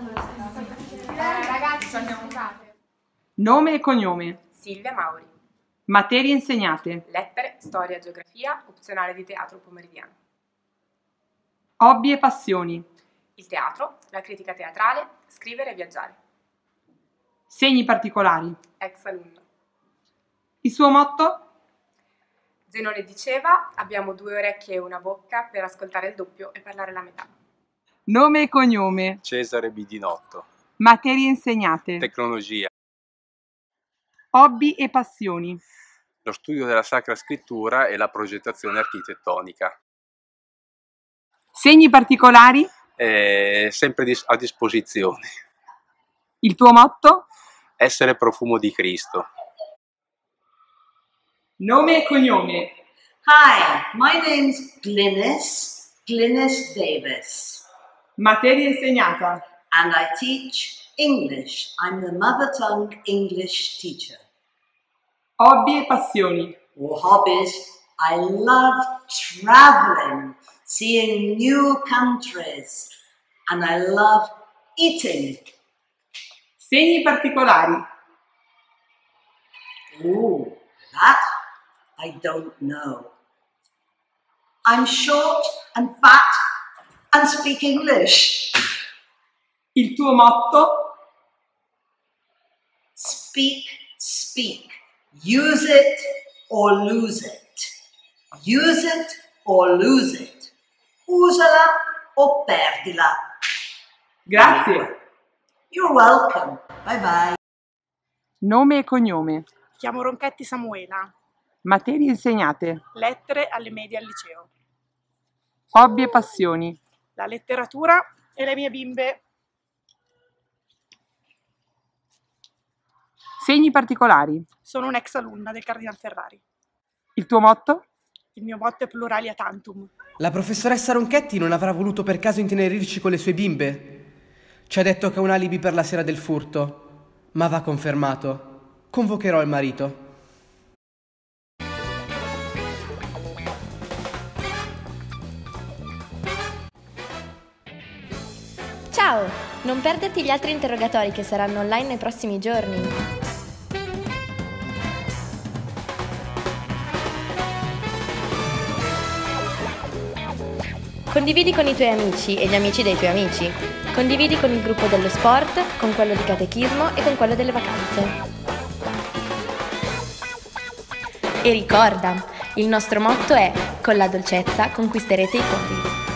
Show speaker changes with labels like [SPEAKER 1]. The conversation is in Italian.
[SPEAKER 1] Eh, ragazzi, siamo Nome e cognome.
[SPEAKER 2] Silvia Mauri.
[SPEAKER 1] Materie insegnate.
[SPEAKER 2] Lettere, storia, geografia, opzionale di teatro pomeridiano.
[SPEAKER 1] Hobby e passioni.
[SPEAKER 2] Il teatro, la critica teatrale, scrivere e viaggiare.
[SPEAKER 1] Segni particolari.
[SPEAKER 2] Ex alunno.
[SPEAKER 1] Il suo motto?
[SPEAKER 2] Zenone diceva, abbiamo due orecchie e una bocca per ascoltare il doppio e parlare la metà.
[SPEAKER 1] Nome e cognome.
[SPEAKER 3] Cesare Bidinotto.
[SPEAKER 1] Materie insegnate.
[SPEAKER 3] Tecnologia.
[SPEAKER 1] Hobby e passioni.
[SPEAKER 3] Lo studio della Sacra Scrittura e la progettazione architettonica.
[SPEAKER 1] Segni particolari.
[SPEAKER 3] È sempre dis- a disposizione.
[SPEAKER 1] Il tuo motto?
[SPEAKER 3] Essere profumo di Cristo.
[SPEAKER 1] Nome e cognome.
[SPEAKER 4] Hi, my name's Glynis, Glynis Davis,
[SPEAKER 1] Materia insegnata.
[SPEAKER 4] and I teach English. I'm the mother tongue English teacher.
[SPEAKER 1] Hobby e passioni.
[SPEAKER 4] Or hobbies, I love traveling, seeing new countries, and I love eating.
[SPEAKER 1] Segni particolari.
[SPEAKER 4] Ooh, that I don't know. I'm short and fat and speak English.
[SPEAKER 1] Il tuo motto?
[SPEAKER 4] Speak, speak. Use it or lose it. Use it or lose it. Usala o perdila.
[SPEAKER 1] Grazie.
[SPEAKER 4] You're welcome. Bye bye.
[SPEAKER 1] Nome e cognome.
[SPEAKER 5] Chiamo Ronchetti Samuela,
[SPEAKER 1] Materie insegnate.
[SPEAKER 5] lettere alle medie al liceo.
[SPEAKER 1] Hobby e passioni.
[SPEAKER 5] La letteratura e le mie bimbe.
[SPEAKER 1] Segni particolari.
[SPEAKER 5] Sono un'ex alunna del Cardinal Ferrari.
[SPEAKER 1] Il tuo motto?
[SPEAKER 5] Il mio motto è pluralia tantum.
[SPEAKER 6] La professoressa Ronchetti non avrà voluto per caso intenerirci con le sue bimbe? Ci ha detto che ha un alibi per la sera del furto, ma va confermato. Convocherò il marito.
[SPEAKER 7] Ciao! Non perderti gli altri interrogatori che saranno online nei prossimi giorni. Condividi con i tuoi amici e gli amici dei tuoi amici. Condividi con il gruppo dello sport, con quello di catechismo e con quello delle vacanze. E ricorda, il nostro motto è con la dolcezza conquisterete i cuori.